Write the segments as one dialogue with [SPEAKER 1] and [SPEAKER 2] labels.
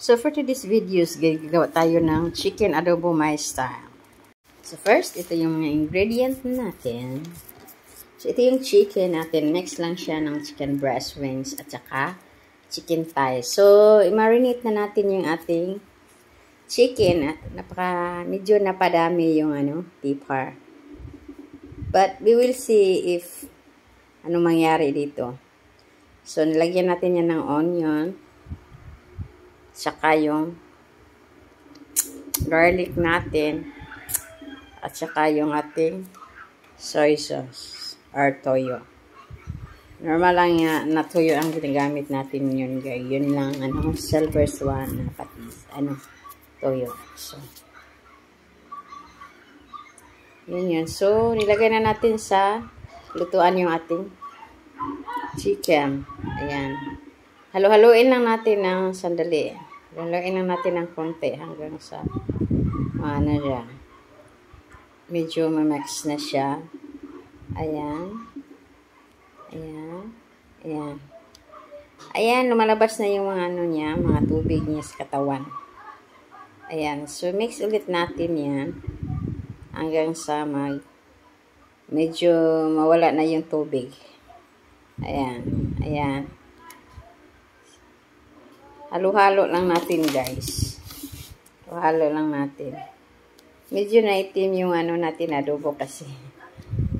[SPEAKER 1] So for today's videos, gagawa tayo ng chicken adobo my style. So first, ito yung mga ingredient natin. So ito yung chicken natin. Mix lang siya ng chicken breast wings at saka chicken thigh. So i-marinate na natin yung ating chicken. Napaka, medyo napadami yung ano, tipar. But we will see if ano mangyari dito. So nilagyan natin yan ng onion saka yung garlic natin at saka yung ating soy sauce or toyo. Normal lang ya, na toyo ang ginagamit natin yun guys. Yun lang, ano, silver swan na patis. Ano, toyo. So, yun yun. So, nilagay na natin sa lutuan yung ating chicken. Ayan. Halo-haloin lang natin ng sandali. Lalain lang natin ng konti hanggang sa ano siya. Medyo mamax na siya. Ayan. Ayan. Ayan. Ayan, lumalabas na yung mga ano niya, mga tubig niya sa katawan. Ayan. So, mix ulit natin yan hanggang sa mag medyo mawala na yung tubig. Ayan. Ayan. Halo-halo lang natin guys. Halo lang natin. Medyo naitim yung ano natin adobo kasi.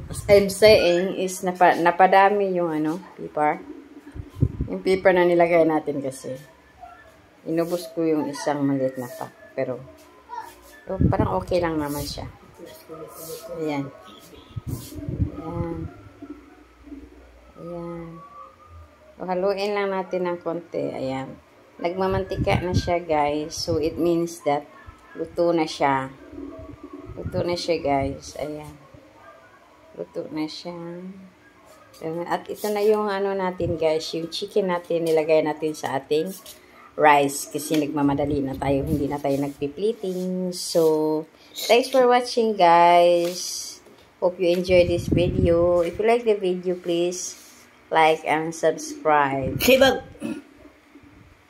[SPEAKER 1] As I'm saying is napa, napadami yung ano, pepper. Yung pepper na nilagay natin kasi. Inubos ko yung isang maliit na pack. Pero so, parang okay lang naman siya. Ayan. Ayan. Ayan. So, haluin lang natin ng konti. Ayan. Nagmamantika na siya guys. So it means that luto na siya. Luto na siya guys. Ayan. Luto na siya. At ito na yung ano natin guys. Yung chicken natin nilagay natin sa ating rice. Kasi nagmamadali na tayo. Hindi na tayo nagpiplating. So thanks for watching guys. Hope you enjoy this video. If you like the video please like and subscribe.
[SPEAKER 2] Sibag!